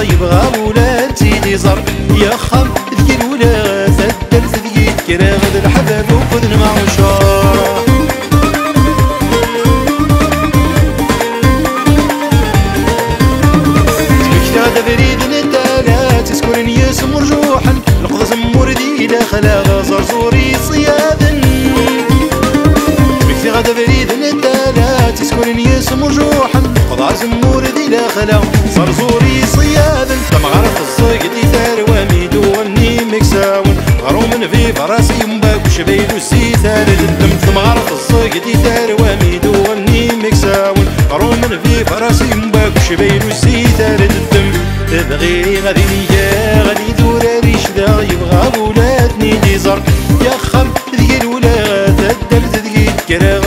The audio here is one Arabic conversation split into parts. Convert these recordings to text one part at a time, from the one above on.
يبغى ولاد سيدي زر يا خم ذكي الولاد الدرس ذكي كرا غد الحباب وخذ المعشار بريد نتالات تسكن يس مرجوحا القضى مردي داخل زرزوري صياد بكتي غدا بريد نتالات تسكن يس مرجوحا قضى زمور دي داخل زرزوري صياد. لما غرف الصيق دي ثار وميدو وني مكساون غروم في فراسي مباك وشبيل وسيثار الدم لما غرف الصيق دي ثار وميدو وني مكساون غروم في فراسي مباك وشبيل وسيثار الدم تبغي غادي نيا غادي دور ريش دا يبغى ولادني ديزر يا خم ذي الولاد الدرت ذي كرا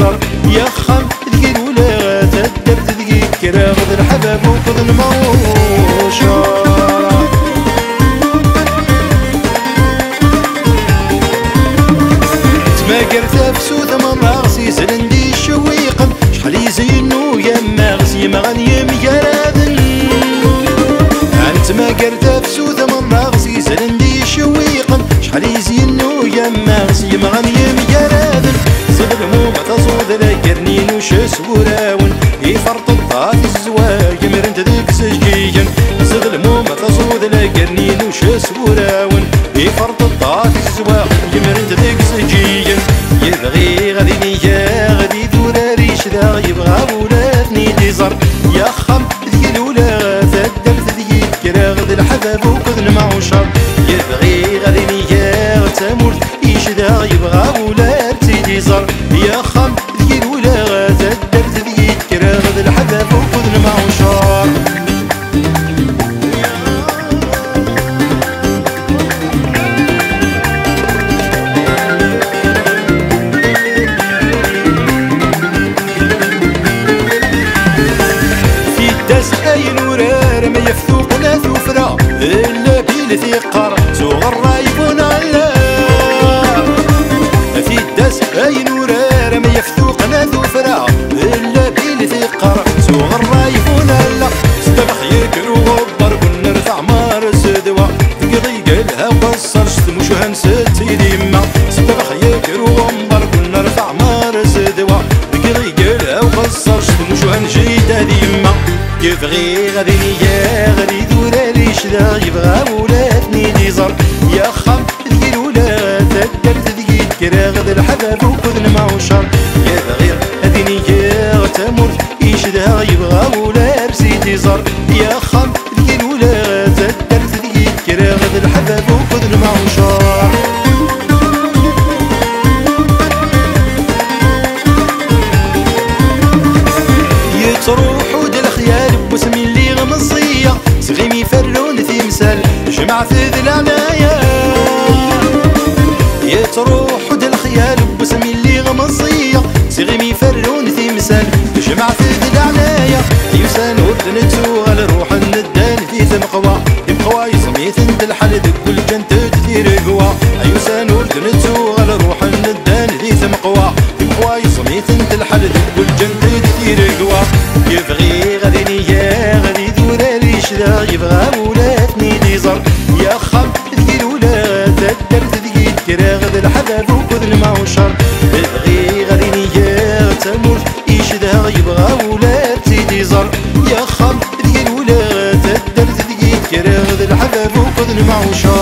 ديزر يا خم ذي الولاد الدرت ذي كرا غد الحباب وخذ المعوشة تماقر تفسو سلندي شويقا. شحال يزينو يما غزي مغني مجرادن أنت ما قرت فسو ثمن غزي سلندي شويقا. شحال يزينو يما غزي سوراون يفرط الطاف الزواج مرنت ذيك سجيا. مو ما تصود لكرنين وش سوراون يفرط الطاف الزواج مرنت ذيك سجيا. يبغي غادي نيا غادي دورا ريش ذا يبغى ولادني ديزر يا خم ذي الولاد الدرت ذي كرا غد الحباب إلا بيل قار صغر رايبون على في الدس أي نورار يبغي غادي نيا غادي دورا شدا يبغى ولادني ديزر يا خم ذي الولاد الدرت ذي كرا غد الحباب وخذ المعوشر يبغي غادي نيا تمر يشدا يبغى ولاد سيدي زر يا خم ذي العناية. يتروح ود الخيال بوسمي اللي غمصية. سغيمي فرون تمثال جمع في ذي العناية. يوسان ورد ذا يبغى ولاتي ديزر يا خم ذي الولاد الدرت ذي كرا غد الحباب وخذ المعشر